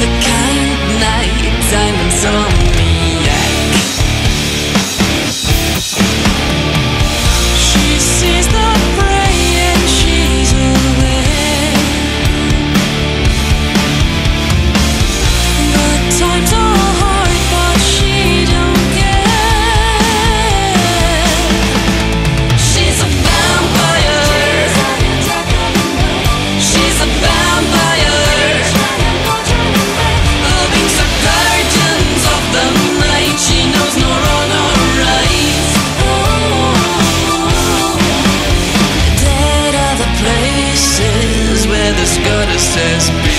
the kind night diamonds on says